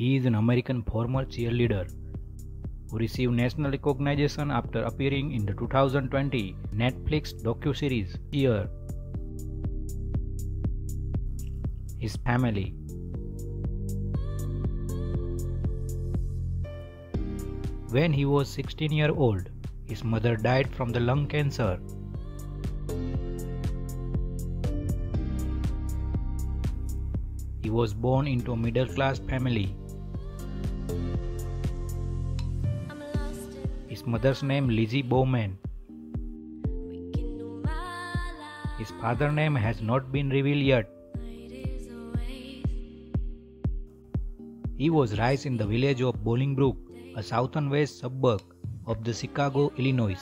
He is an American former cheerleader who received national recognition after appearing in the 2020 Netflix docuseries Cheer. His family When he was 16 years old, his mother died from the lung cancer. He was born into a middle class family. Mother's name Lizzie Bowman. His father's name has not been revealed yet. He was raised in the village of Bolingbrook, a southern west suburb of the Chicago, Illinois.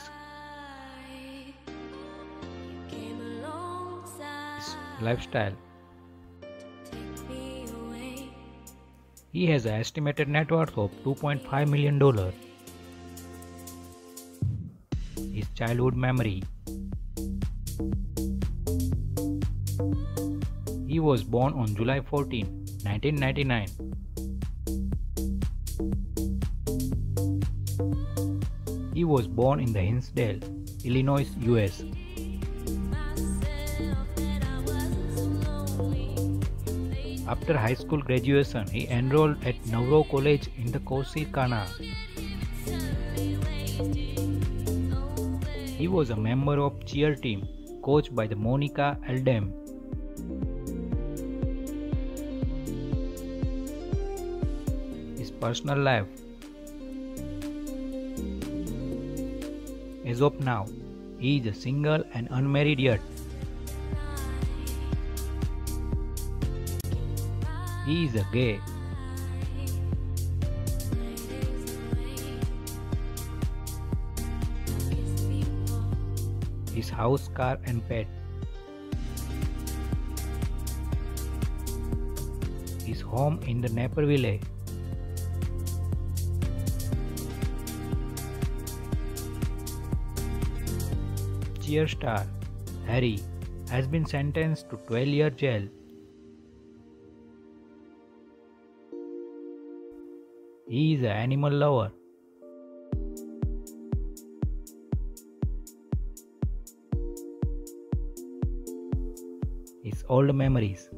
His lifestyle He has an estimated net worth of $2.5 million. His childhood memory He was born on July 14, 1999. He was born in the Hinsdale, Illinois, US. After high school graduation, he enrolled at Navarro College in the Corsicana. He was a member of cheer team coached by the Monica Aldama. His personal life As of now, he is a single and unmarried yet. He is a gay. His house, car, and pet. His home in the Naperville. Cheer star Harry has been sentenced to 12 year jail. He is an animal lover. His old memories.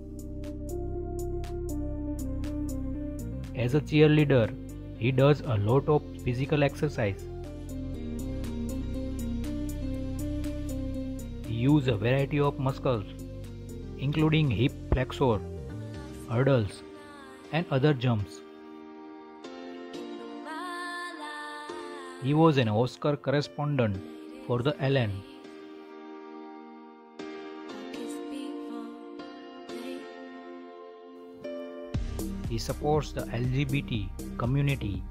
As a cheerleader, he does a lot of physical exercise. He uses a variety of muscles, including hip flexor, hurdles, and other jumps. He was an Oscar correspondent for the Ellen. He supports the LGBT community.